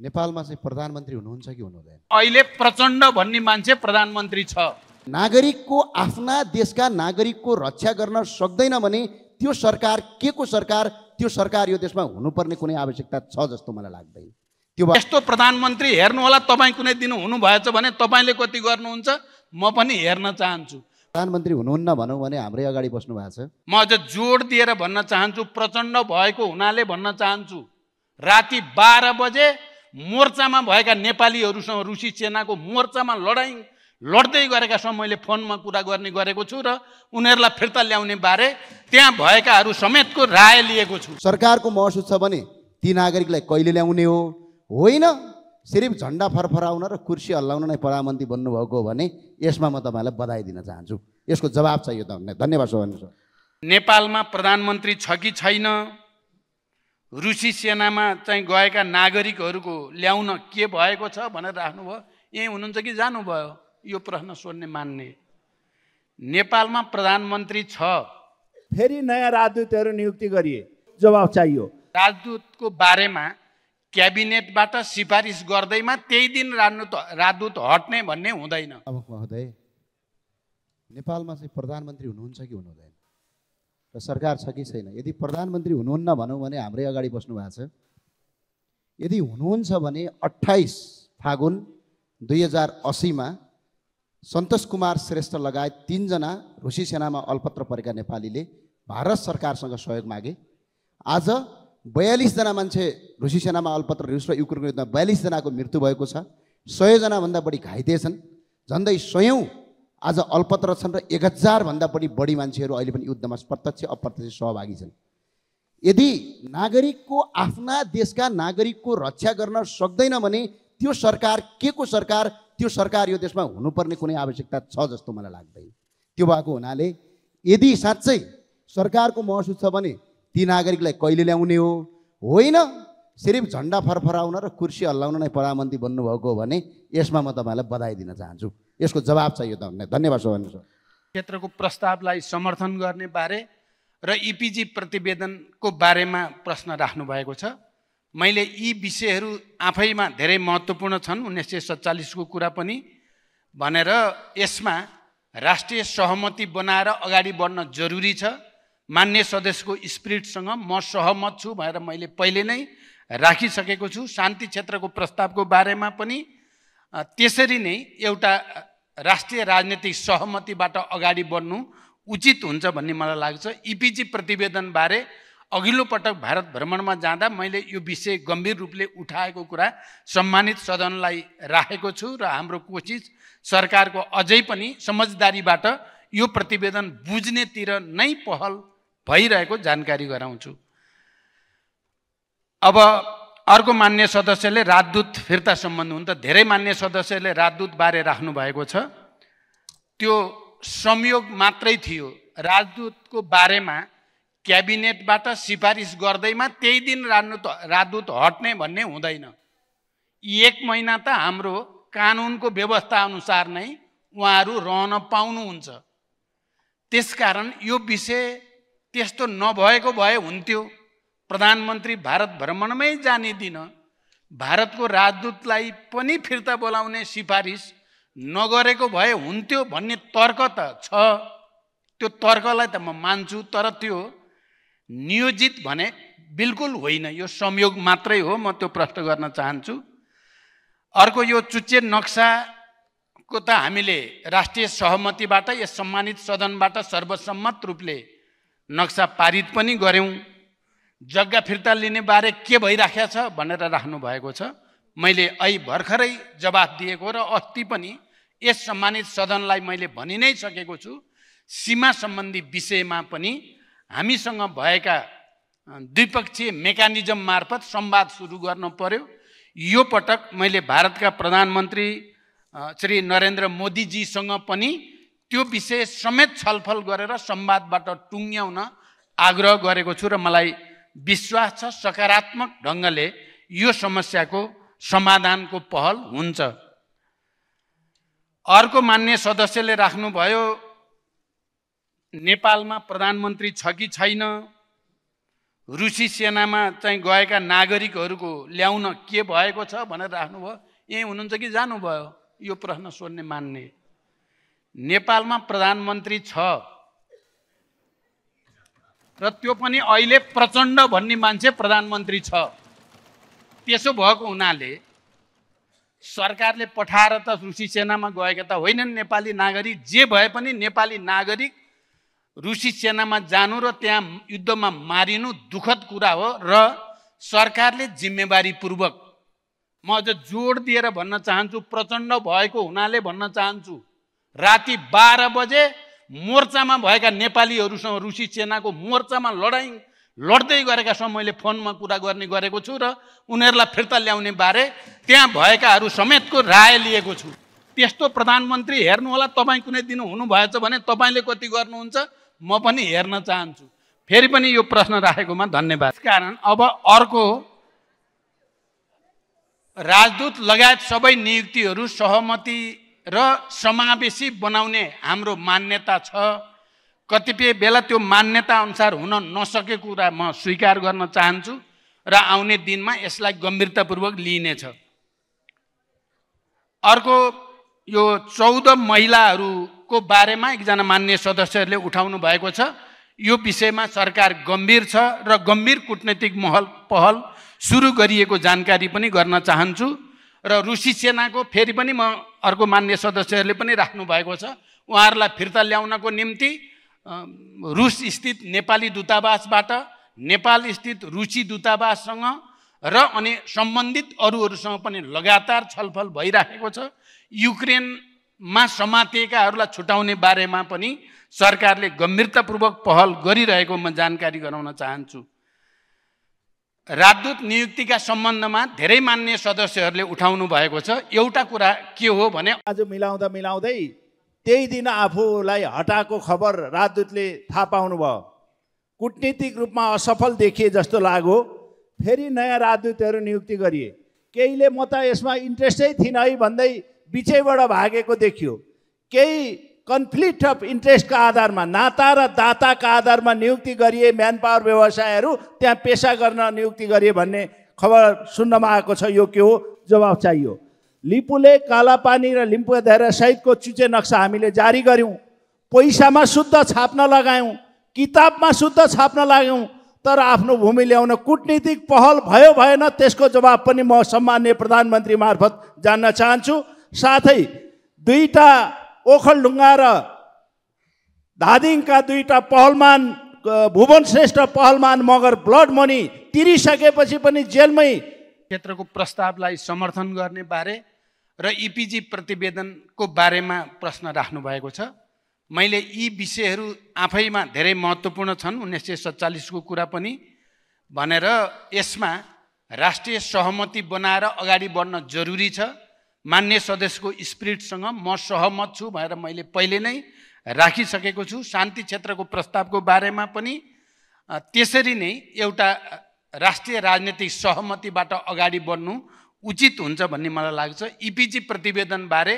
नेपालमा चाहिँ प्रधानमन्त्री हुनुहुन्छ कि हुनुहुँदैन? अहिले प्रचण्ड भन्ने मान्छे प्रधानमन्त्री छ। नागरिकको आफ्ना देशका नागरिकको रक्षा गर्न सक्दैन भने त्यो सरकार के को सरकार? त्यो सरकार यो देशमा हुनुपर्ने कुनै आवश्यकता छ जस्तो मलाई लाग्दैन। त्यो यस्तो प्रधानमन्त्री हेर्नु होला तपाईँ कुनै दिन हुनुभएछ भने तपाईँले कति गर्नुहुन्छ? म पनि हेर्न चाहन्छु। प्रधानमन्त्री हुनुहुन्न भनौँ भने हाम्रै अगाडि बस्नु भएको छ। म अझ जोड दिएर भन्न चाहन्छु प्रचण्ड भएको हुनाले भन्न चाहन्छु। राति बाह्र बजे मोर्चामा भएका नेपालीहरूसँग रुसी सेनाको मोर्चामा लडाइँ लड्दै गरेकासँग मैले फोनमा कुरा गर्ने गरेको छु र उनीहरूलाई फिर्ता ल्याउने बारे त्यहाँ भएकाहरू समेतको राय लिएको छु। सरकारको महसुस छ भने ती नागरिकलाई कहिले ल्याउने हो? होइन सिर्फ झन्डा फरफराउन र कुर्सी हल्लाउन नै प्रधानमन्त्री बन्नुभएको हो भने यसमा म तपाईँलाई बधाई दिन चाहन्छु। यसको जवाब चाहियो त। धन्यवाद सर। नेपालमा प्रधानमन्त्री छ कि छैन? रुसी सेनामा चाहिँ गएका नागरिकहरूको ल्याउन के भएको छ भनेर राख्नुभयो? यहीँ हुनुहुन्छ कि जानुभयो? यो प्रश्न सोध्ने मान्ने। नेपालमा प्रधानमन्त्री छ। फेरि नयाँ राजदूतहरू नियुक्ति गरिए। जवाब चाहियो। राजदूतको बारेमा क्याबिनेटबाट सिफारिस गर्दैमा त्यही दिन राजदूत राजदूत हट्ने भन्ने हुँदैन। अब महोदय नेपालमा चाहिँ प्रधानमन्त्री हुनुहुन्छ कि हुनुहुँदैन? र सरकार छ कि छैन? यदि प्रधानमन्त्री हुनुहुन्न भनौँ भने हाम्रै अगाडि बस्नु भएको छ। यदि हुनुहुन्छ भने अठाइस फागुन दुई हजार असीमा सन्तोष कुमार श्रेष्ठ लगायत तिनजना रुसी सेनामा अल्पत्र परेका नेपालीले भारत सरकारसँग सहयोग मागे। आज बयालिसजना मान्छे रुसी सेनामा अल्पत्र रुस र युक्रेनको युद्धमा बयालिसजनाको मृत्यु भएको छ। सयजनाभन्दा बढी घाइते छन्। झन्डै सयौँ आज अल्पत्र छन् र एक हजारभन्दा पनि बढी मान्छेहरू अहिले पनि युद्धमा प्रत्यक्ष अप्रत्यक्ष सहभागी छन्। यदि नागरिकको आफ्ना देशका नागरिकको रक्षा गर्न सक्दैन भने त्यो सरकार के को सरकार? त्यो सरकार यो देशमा हुनुपर्ने कुनै आवश्यकता छ जस्तो मलाई लाग्दैन। त्यो भएको हुनाले यदि साँच्चै सरकारको महसुस छ भने ती नागरिकलाई कहिले ल्याउने हो? होइन। सिर्फ झन्डा फरफराउन र कुर्सी हल्लाउन नै प्रधानमन्त्री बन्नुभएको हो भने यसमा म तपाईँलाई बधाई दिन चाहन्छु। यसको जवाब चाहियो त धन्यवाद सोभन क्षेत्रको प्रस्तावलाई समर्थन गर्ने बारे र इपिजी प्रतिवेदनको बारेमा प्रश्न राख्नु भएको छ। मैले यी विषयहरू आफैमा धेरै महत्त्वपूर्ण छन् उन्नाइस सय सत्तालिसको कुरा पनि। भनेर यसमा राष्ट्रिय सहमति बनाएर अगाडि बढ्न जरुरी छ। मान्य सदस्यको स्पिरिटसँग म सहमत छु भनेर मैले पहिले नै राखिसकेको छु। शान्ति क्षेत्रको प्रस्तावको बारेमा पनि त्यसरी नै एउटा राष्ट्रिय राजनीतिक सहमतिबाट अगाडि बढ्नु उचित हुन्छ भन्ने मलाई लाग्छ। इपिजी प्रतिवेदनबारे अघिल्लो पटक भारत भ्रमणमा जाँदा मैले यो विषय गम्भीर रूपले उठाएको कुरा सम्मानित सदनलाई राखेको छु र हाम्रो कोसिस सरकारको अझै पनि समझदारीबाट यो प्रतिवेदन बुझ्नेतिर नै पहल भइरहेको जानकारी गराउँछु। अब अर्को मान्य सदस्यले राजदूत फिर्ता सम्बन्ध हुन त धेरै मान्य सदस्यले राजदूत बारे राख्नु भएको छ। त्यो संयोग मात्रै थियो। राजदूतको बारेमा क्याबिनेटबाट सिफारिस गर्दैमा त्यही दिन राजदूत राजदूत हट्ने भन्ने हुँदैन। एक महिना त हाम्रो कानुनको व्यवस्था अनुसार नै उहाँहरू रहन पाउनुहुन्छ। त्यसकारण यो विषय त्यस्तो नभएको भए हुन्थ्यो। प्रधानमन्त्री भारत भ्रमणमै जाने दिन भारतको राजदूतलाई पनि फिर्ता बोलाउने सिफारिस नगरेको भए हुन्थ्यो भन्ने तर्क त छ। त्यो तर्कलाई त म मान्छु तर त्यो नियोजित भने बिल्कुल होइन। यो संयोग मात्रै हो म त्यो प्रश्न गर्न चाहन्छु। अर्को यो चुच्चे नक्साको त हामीले राष्ट्रिय सहमतिबाट यस सम्मानित सदनबाट सर्वसम्मत रूपले नक्सा पारित पनि गऱ्यौँ। जग्गा फिर्ता लिने बारे के भइराखेको छ भनेर राख्नु भएको छ। मैले ऐ भर्खरै जवाफ दिएको र अस्ति पनि यस सम्मानित सदनलाई मैले भनि नै सकेको छु। सीमा सम्बन्धी विषयमा पनि हामीसँग भएका द्विपक्षीय मेकानिजम मार्फत संवाद सुरु गर्नु पर्यो। यो पटक मैले भारतका प्रधानमन्त्री श्री नरेन्द्र मोदीजीसँग पनि त्यो विषय समेत छलफल गरेर संवादबाट टुङ्ग्याउन आग्रह गरेको छु र मलाई विश्वास छ सकारात्मक ढङ्गले यो समस्याको समाधानको पहल हुन्छ। अर्को मान्य सदस्यले राख्नुभयो नेपालमा प्रधानमन्त्री छ कि छैन? रुसी सेनामा चाहिँ गएका नागरिकहरूको ल्याउन के भएको छ भनेर राख्नुभयो? यहीँ हुनुहुन्छ कि जानुभयो? यो प्रश्न सोध्ने मान्ने। नेपालमा प्रधानमन्त्री छ। र त्यो पनि अहिले प्रचण्ड भन्ने मान्छे प्रधानमन्त्री छ। त्यसो भएको हुनाले सरकारले पठाएर त रुसी सेनामा गएका त होइनन् नेपाली नागरिक जे भए पनि नेपाली नागरिक रुसी सेनामा जानु र त्यहाँ युद्धमा मारिनु दुःखद कुरा हो र सरकारले जिम्मेवारीपूर्वक म अझ जोड दिएर भन्न चाहन्छु प्रचण्ड भएको हुनाले भन्न चाहन्छु राति बाह्र बजे मोर्चामा भएका नेपालीहरूसँग रुसी सेनाको मोर्चामा लडाइँ लड्दै गरेकासँग मैले फोनमा कुरा गर्ने गरेको छु र उनीहरूलाई फिर्ता ल्याउने बारे त्यहाँ भएकाहरू समेतको राय लिएको छु। त्यस्तो प्रधानमन्त्री हेर्नु होला तपाईँ कुनै दिन हुनुभएछ भने तपाईँले कति गर्नुहुन्छ म पनि हेर्न चाहन्छु। फेरि पनि यो प्रश्न राखेकोमा धन्यवाद। कारण अब अर्को राजदूत लगायत सबै नियुक्तिहरू सहमति र समावेशी बनाउने हाम्रो मान्यता छ। कतिपय बेला त्यो मान्यता अनुसार हुन नसकेको कुरा म स्वीकार गर्न चाहन्छु र आउने दिनमा यसलाई गम्भीरतापूर्वक लिइनेछ। अर्को यो चौध महिलाहरूको बारेमा एकजना मान्य सदस्यहरूले उठाउनु भएको छ। यो विषयमा सरकार गम्भीर छ र गम्भीर कुटनैतिक महल पहल सुरु गरिएको जानकारी पनि गर्न चाहन्छु। र रुसी सेनाको फेरि पनि म अर्को मान्य सदस्यहरूले पनि राख्नु भएको छ। उहाँहरूलाई फिर्ता ल्याउनको निम्ति रुस स्थित नेपाली दूतावासबाट नेपाल स्थित रुसी दूतावाससँग र अनि सम्बन्धित अरूहरूसँग पनि लगातार छलफल भइराखेको छ। युक्रेनमा समातिएकाहरूलाई छुटाउने बारेमा पनि सरकारले गम्भीरतापूर्वक पहल गरिरहेको म जानकारी गराउन चाहन्छु। राजदूत नियुक्तिका सम्बन्धमा धेरै मान्य सदस्यहरूले उठाउनु भएको छ। एउटा कुरा के हो भने आज मिलाउँदा मिलाउँदै त्यही दिन आफूलाई हटाएको खबर राजदूतले थाहा पाउनुभयो। कुटनीतिक रूपमा असफल देखिए जस्तो लाग्यो। फेरि नयाँ राजदूतहरू नियुक्ति गरिए। केहीले म त यसमा इन्ट्रेस्टै थिइनँ है भन्दै बिचैबाट भागेको देखियो। केही कन्फ्लिक्ट अफ इन्ट्रेस्टका आधारमा नाता र दाताका आधारमा नियुक्ति गरिए म्यान पावर व्यवसायहरू त्यहाँ पेसा गर्न नियुक्ति गरिए भन्ने खबर सुन्नमा आएको छ यो के हो? जवाब चाहियो। लिपुले कालापानी र लिम्पु सहितको चुचे नक्सा हामीले जारी गऱ्यौँ पैसामा शुद्ध छाप्न लगायौँ किताबमा शुद्ध छाप्न लाग्यौँ तर आफ्नो भूमि ल्याउन कुटनीतिक पहल भयो भएन त्यसको जवाब पनि म सम्मान्य प्रधानमन्त्री मार्फत जान्न चाहन्छु। साथै दुईवटा ओखलढुङ्गा र धादिङका दुईवटा पहलमान भुवन श्रेष्ठ पहलमान मगर ब्लड मनी तिरिसकेपछि पनि जेलमै क्षेत्रको प्रस्तावलाई समर्थन गर्ने बारे र इपिजी प्रतिवेदनको बारेमा प्रश्न राख्नु भएको छ। मैले यी विषयहरू आफैमा धेरै महत्त्वपूर्ण छन् उन्नाइस सय सत्तालिसको कुरा पनि भनेर यसमा राष्ट्रिय सहमति बनाएर अगाडि बढ्न जरुरी छ। मान्य सदस्यको स्पिरिटसँग म सहमत छु भनेर मैले पहिले नै राखिसकेको छु। शान्ति क्षेत्रको प्रस्तावको बारेमा पनि त्यसरी नै एउटा राष्ट्रिय राजनीतिक सहमतिबाट अगाडि बढ्नु उचित हुन्छ भन्ने मलाई लाग्छ। इपिजी प्रतिवेदनबारे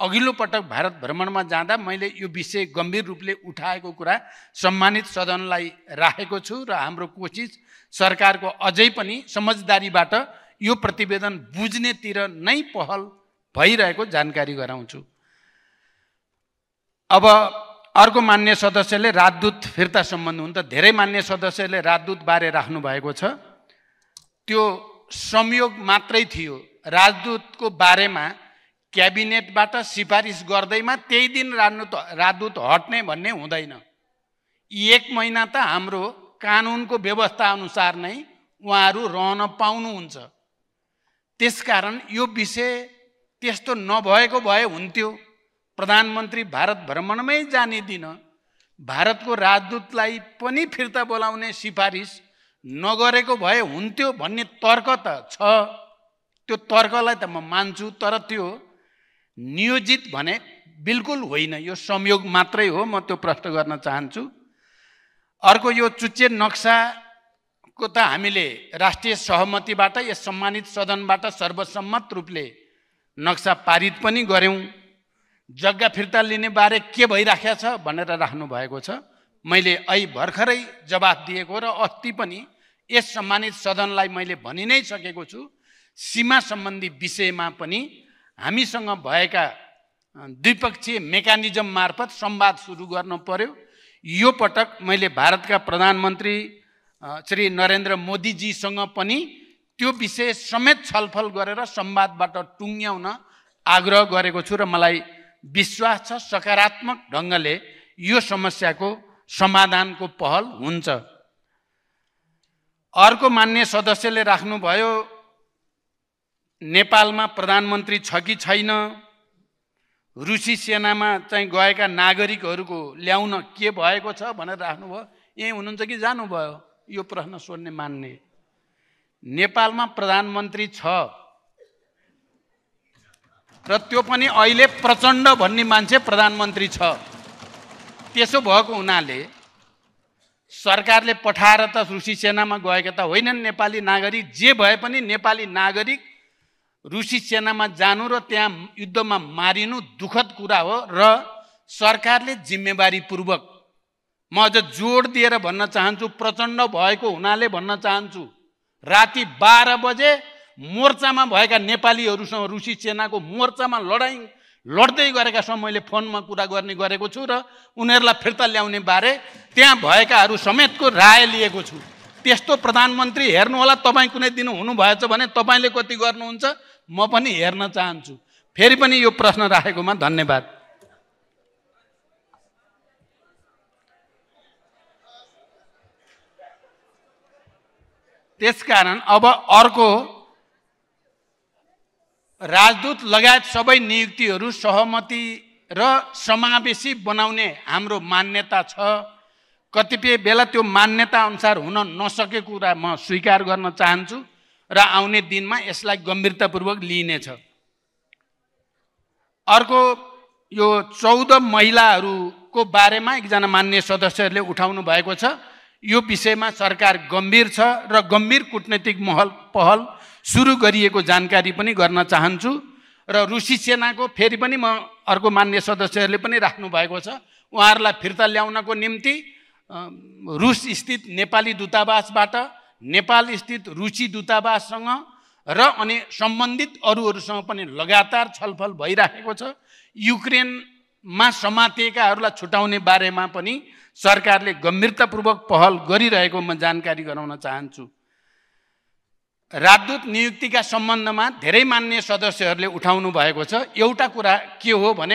अघिल्लो पटक भारत भ्रमणमा जाँदा मैले यो विषय गम्भीर रूपले उठाएको कुरा सम्मानित सदनलाई राखेको छु र हाम्रो कोसिस सरकारको अझै पनि समझदारीबाट यो प्रतिवेदन बुझ्नेतिर नै पहल भइरहेको जानकारी गराउँछु। अब अर्को मान्य सदस्यले राजदूत फिर्ता सम्बन्ध हुन त धेरै मान्य सदस्यले राजदूतबारे राख्नु भएको छ। त्यो संयोग मात्रै थियो। राजदूतको बारेमा क्याबिनेटबाट सिफारिस गर्दैमा त्यही दिन राजदूत राजदूत हट्ने भन्ने हुँदैन। एक महिना त हाम्रो कानुनको व्यवस्था अनुसार नै उहाँहरू रहन पाउनुहुन्छ। त्यसकारण यो विषय त्यस्तो नभएको भए हुन्थ्यो। प्रधानमन्त्री भारत भ्रमणमै जाने दिन भारतको राजदूतलाई पनि फिर्ता बोलाउने सिफारिस नगरेको भए हुन्थ्यो भन्ने तर्क त छ। त्यो तर्कलाई त म मान्छु तर त्यो नियोजित भने बिल्कुल होइन। यो संयोग मात्रै हो म त्यो प्रश्न गर्न चाहन्छु। अर्को यो चुच्चे नक्साको त हामीले राष्ट्रिय सहमतिबाट यस सम्मानित सदनबाट सर्वसम्मत रूपले नक्सा पारित पनि गऱ्यौँ। जग्गा फिर्ता लिने बारे के भइराखेको छ भनेर राख्नु भएको छ। मैले ऐ भर्खरै जवाफ दिएको र अस्ति पनि यस सम्मानित सदनलाई मैले भनि नै सकेको छु। सीमा सम्बन्धी विषयमा पनि हामीसँग भएका द्विपक्षीय मेकानिजम मार्फत संवाद सुरु गर्नु पर्यो। यो पटक मैले भारतका प्रधानमन्त्री श्री नरेन्द्र मोदीजीसँग पनि त्यो विषय समेत छलफल गरेर संवादबाट टुङ्ग्याउन आग्रह गरेको छु र मलाई विश्वास छ सकारात्मक ढङ्गले यो समस्याको समाधानको पहल हुन्छ। अर्को मान्य सदस्यले राख्नुभयो नेपालमा प्रधानमन्त्री छ कि छैन? रुसी सेनामा चाहिँ गएका नागरिकहरूको ल्याउन के भएको छ भनेर राख्नुभयो? यहीँ हुनुहुन्छ कि जानुभयो? यो प्रश्न सोध्ने मान्ने नेपालमा प्रधानमन्त्री छ। र त्यो पनि अहिले प्रचण्ड भन्ने मान्छे प्रधानमन्त्री छ। त्यसो भएको हुनाले सरकारले पठाएर त रुसी सेनामा गएका त होइनन् नेपाली नागरिक जे भए पनि नेपाली नागरिक रुसी सेनामा जानु र त्यहाँ युद्धमा मारिनु दुःखद कुरा हो र सरकारले जिम्मेवारीपूर्वक म अझ जोड दिएर भन्न चाहन्छु प्रचण्ड भएको हुनाले भन्न चाहन्छु। राति बाह्र बजे मोर्चामा भएका नेपालीहरूसँग रुसी सेनाको मोर्चामा लडाइँ लड्दै गरेकासँग मैले फोनमा कुरा गर्ने गरेको छु र उनीहरूलाई फिर्ता ल्याउने बारे त्यहाँ भएकाहरू समेतको राय लिएको छु। त्यस्तो प्रधानमन्त्री हेर्नुहोला तपाईँ कुनै दिन हुनुभएछ भने तपाईँले कति गर्नुहुन्छ म पनि हेर्न चाहन्छु। फेरि पनि यो प्रश्न राखेकोमा धन्यवाद। त्यसकारण अब अर्को राजदूत लगायत सबै नियुक्तिहरू सहमति र समावेशी बनाउने हाम्रो मान्यता छ। कतिपय बेला त्यो मान्यता अनुसार हुन नसकेको कुरा म स्वीकार गर्न चाहन्छु र आउने दिनमा यसलाई गम्भीरतापूर्वक लिइनेछ। अर्को यो चौध महिलाहरूको बारेमा एकजना मान्य सदस्यहरूले उठाउनु भएको छ। यो विषयमा सरकार गम्भीर छ र गम्भीर कुटनैतिक महल पहल सुरु गरिएको जानकारी पनि गर्न चाहन्छु र रुसी सेनाको फेरि पनि म अर्को मान्य सदस्यहरूले पनि राख्नु भएको छ। उहाँहरूलाई फिर्ता ल्याउनको निम्ति रुस स्थित नेपाली दूतावासबाट नेपाल स्थित रुसी दूतावाससँग र अनि सम्बन्धित अरूहरूसँग पनि लगातार छलफल भइराखेको छ। युक्रेनमा समातिएकाहरूलाई छुटाउने बारेमा पनि सरकारले गम्भीरतापूर्वक पहल गरिरहेको म जानकारी गराउन चाहन्छु। राजदूत नियुक्तिका सम्बन्धमा धेरै मान्य सदस्यहरूले उठाउनु भएको छ। एउटा कुरा के हो भने